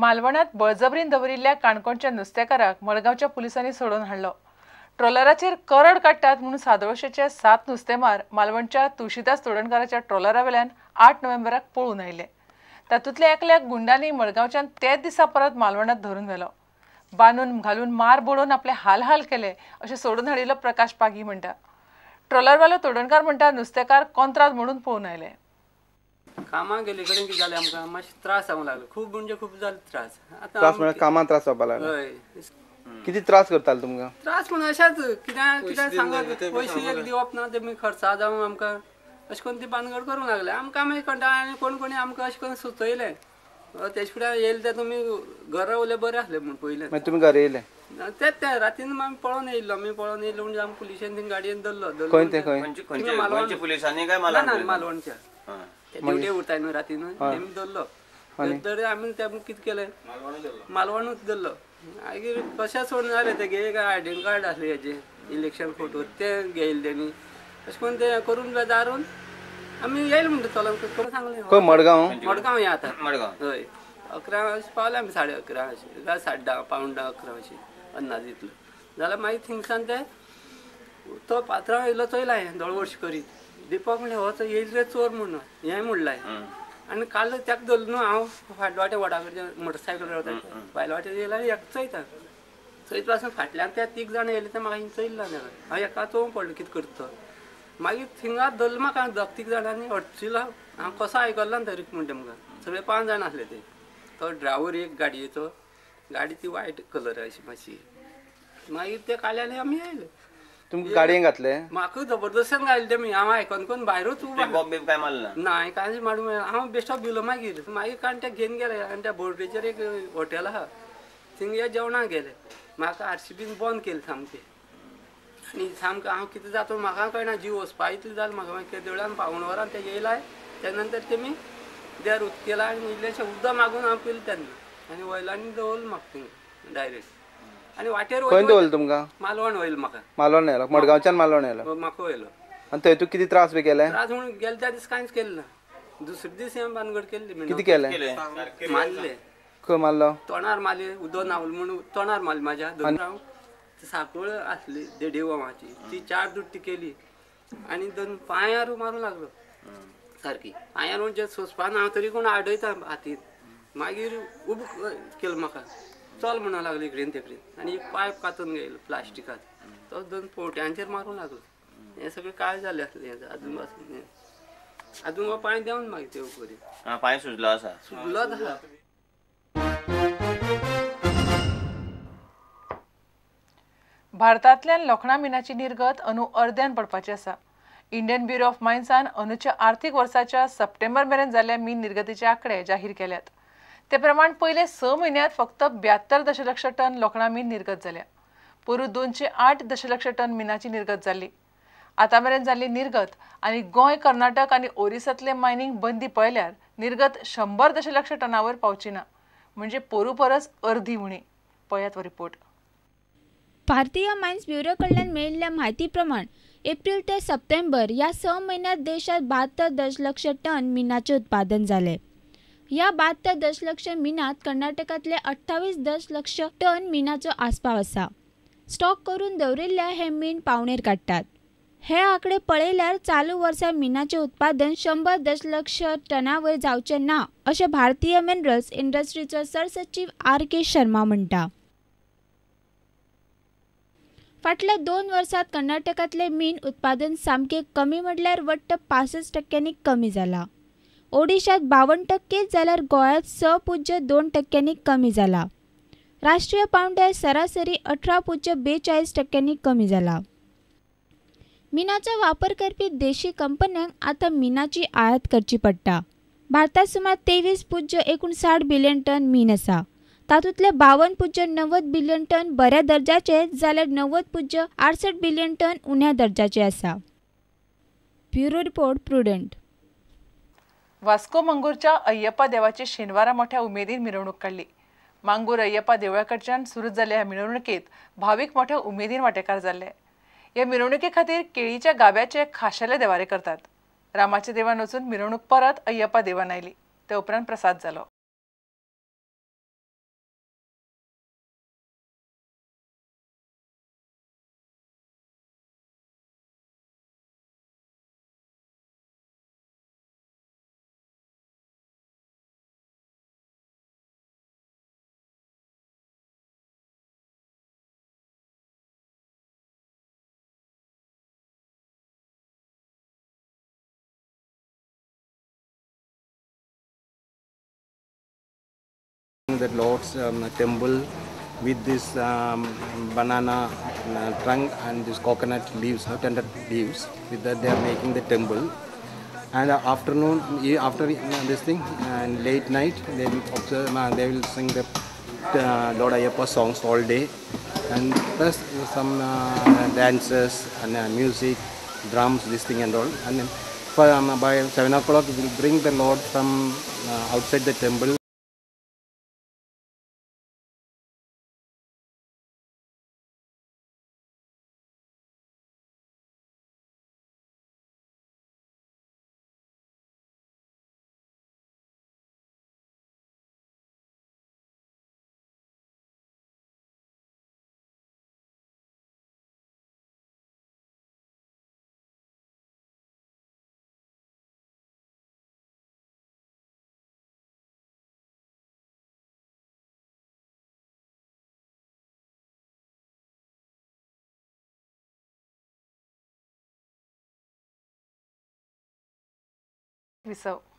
मालवणात बळजबरीन दवरिल्ल्या काणकोणच्या नुस्तेकाराक मडगावच्या पुलिसांनी सोडून हाडलो ट्रॉलराचेर करड काडटात म्हणून सादोळशेचे सात नुस्तेमार मालवणच्या तुळशीदास तोडणकाराच्या ट्रॉलरा वेल्यान आठ नोव्हेंबराक पळून आयले. तातूंतल्या एकल्याक गुंडांनी मडगांवच्यान तेच दिसा परत मालवणात धरून व्हेलो. बांदून घालून मार बोडोवन आपले हाल हाल केले अशें सोडून हाडिल्लो प्रकाश पागी म्हणटा. ट्रॉलरवालो तोडणकार म्हणटा नुस्तेकार कोंत्रात म्हणून पळून आयले. कामाक गेले कडेन कितें जालें आमकां मातशें त्रास जावंक लागलो. खूब म्हणजे खूब जाले त्रास. आतां त्रास म्हळ्यार कामात त्रास जावपा लागला. हय. किती त्रास करताले तुमकां त्रास पूण अशेंच कितें कितें सांगत पयशे एक दिवप ना ते खर्चा. जावं आमकां अशें करून ती बांदगड करूंक लागले. आमकां मागीर कंटाळ आनी कोण कोणी आमकां अशें करून सुचयलें. तेजे फुडें येयले ते तुमी घरा उरले बरें आसले म्हूण पयलें मागीर तुमी घरा येयले तेच ते रातीन आमी पळोवन येयल्लो आमी पळोवन येयलो म्हणजे आमी पुलिशेन थिंग गाडयेन धरलो मालवणच्या. हां. ते ड्युटी उरताय न्हू रातीन तेमी धरलो तर आमी तें कितें केलें मालवणूच धरलो मागीर कशें सोडून जालें तेगे एक आयडेंटी कार्ड आसलें हेजे इलेक्शन फोटो ते घेयले तेणी अशें करून ते करून बेजारून आमी येयले म्हणटा चलोन करून सांगलें मडगांव? मडगांव या आतां. मडगांव. हय. अकरा अशें पावले आमी साडे अकरा अशें काय साडे धा पावण धा अकरा अशें अंदाज इतलो जाल्यार मागीर थिंगसान ते तो पात्रांव येयलो चोयला हें दळवोश करीत. दिपक म्हणलें हो येयलो रे चोर म्हणून. हें म्हणलाय. आनी काल ताका धरलो न्हू हांव फाटल्या वाटे वडा कडच्यान मोटरसायकल रावता भायल्या वाटे येयला एक चयता चयत पासून फाटल्यान ते तीग जाण येयले ते म्हाका चयल्ला ताका हांव एका चोवंक पडलो कितें करता. तो मागीर थिंगा धरलो म्हाका दोग तीग जाणांनी अडचिलो हांव कसो आयकल्लो ना तरी म्हणटा म्हाका सगळे पांच जाण आसले ते. तो ड्रायव्हर एक गाडयेचो गाडी ती वायट कलर अशी मातशी मागीर ते काडल्याने आमी येयले. तुमकां गाडयेन घातले? म्हाका जबरदस्तान घायले तेमी हांव आयकोन कोन भायरूच बॉब काय मारला ना कांय माडू हांव बेश्टो भिलो मागीर मागीर काण घेवन गेले। आनी त्या बोर्डेचेर एक हॉटेल आहा थिंग जेवणाक गेले। म्हाका आरसीबीन बंद केलें सामकें। आनी सामकें हांव कितें जाता म्हाका कळना जीव वचपा इतलें जालें म्हाका मागीर देवळान पावण वरान ते येयलाय त्या नंतर तेमी देर उदकेला आनी इल्लेशें उदक मागून हांव पिलें तेन्ना आनी वयलांनी दवरलो म्हाका थिंग डायरेक्ट आनी वाटेर खंय दवरलो तुमकां? मालवण वयल म्हाका मालवण येयलो मडगांवच्यान मालवण येयलो म्हाका वयलो आनी थंय तूं कितें त्रास बी केले त्रास म्हणून गेले त्या दीस कांयच केलें ना दुसरे दीस हांवें बांदगड केल्ली कितें केलें मारले खंय मारलो? तोंडार मारले उदक नावल म्हणून तोंडार मारले म्हाज्या दोन हांव सापळ आसली देडे वमाची ती चार दुट्टी केली. आनी दोन पांयार मारूंक लागलो. सारकी पांयार म्हणजे सोंसपाना हांव तरी कोण आडयता हातीन मागीर उब केलो म्हाका चल म्हणूंक लागलो इकडेन तेकडेन आनी एक पायप कातून गेलो प्लास्टिकात. तो दोन पोवट्यांचेर मारूंक लागलो. हें सगळें काय जालें आसलें हें आजून आसलें आजून हो पांय देंवन मागीर ते हां पांय सुजलो आसा सुटलो आहा भारतांतल्यान लोखणा मिनाची निर्गत अंदू अर्द्यान पडपाची आसा. इंडियन ब्युरो ऑफ मायन्सान अंदूच्या आर्थीक वर्साच्या सप्टेंबर मेरेन जाल्ल्या मीन निर्गतीचे आंकडे जाहीर केल्यात. ते प्रमाण पयले स म्हयन्यांत फक्त ब्यात्तर दशलक्ष टन लोखणा मीन निर्गत जाल्या पोरूं दोनशे आठ दशलक्ष टन मिनाची निर्गत जाल्ली आतां मेरेन जाल्ली निर्गत आनी गोंय कर्नाटक आनी ओरिसांतले मायनींग बंदी पळयल्यार निर्गत शंबर दशलक्ष टनावर पावची ना म्हणजे पोरू परस अर्धी उणी पळयात हो रिपोर्ट. भारतीय मायन्स ब्युरो कडल्यान मेळिल्ल्या म्हायती प्रमाण एप्रिल ते सप्टेंबर या स म्हयन्यांत देशात बहात्तर दशलक्ष टन मिनाचे उत्पादन जालें या बहात्तर दशलक्ष मिनात कर्नाटकांतले अठ्ठावीस दशलक्ष टन मिनाचो आस्पाव आसा स्टॉक करून दवरिल्ल्या हे मीन पावणेर काडटात. हे आंकडे पळयल्यार चालू वर्सा मिनाचें उत्पादन शंबर दशलक्ष टना वयर जावचें ना अशें भारतीय मिनरल्स इंडस्ट्रीचो सरसचीव आर के शर्मा म्हणटा. फाटल्या दोन वर्सांत कर्नाटकांतले मीन उत्पादन सामकें कमी म्हटल्यार वट्ट पासष्ट टक्क्यांनी कमी जालां. ओडिशात बावन्न टक्के जाल्यार गोंयांत स पुज्य दोन टक्क्यांनी कमी जाला राष्ट्रीय पांवड्यार सरासरी अठरा पुज्य बेचाळीस टक्क्यांनी कमी जाला मिनाचो वापर करपी देशी कंपन्यांक आतां मिनाची आयात करची पडटा भारतांत सुमार तेवीस पुज्य एकुणसाठ बिलियन टन मीन आसा तातूंतले बावन्न पुज्य णव्वद बिलियन टन बऱ्या दर्जाचे जाल्यार णव्वद पुज्य आडसठ बिलियन टन उण्या दर्जाचे आसा ब्युरो रिपोर्ट प्रुडंट. वास्को मंगूरच्या अय्यप्पा देवाची शेनवारा मोठ्या उमेदीन मिरवणूक काडली मांगूर अय्यप्पा देवळा कडच्यान सुरू जाल्ल्या ह्या मिरवणुकीत भावीक मोठ्या उमेदीन वांटेकार जाल्ले. हे मिरवणुके खातीर केळीच्या गाब्याचे खाशेले देवारे करतात. रामाच्या देवान वचून मिरवणूक परत अय्यप्पा देवान आयली. ते उपरांत प्रसाद जालो. Decorating the Lord's um, temple with this um, banana uh, trunk and this coconut leaves, uh, tender leaves. With that, they are making the temple. And uh, afternoon, after this thing, and late night, they will observe. Uh, they will sing the uh, Lord Ayappa songs all day, and plus some uh, dances and music, drums, this thing and all. And then um, by seven o'clock, we will bring the Lord from outside the temple. we.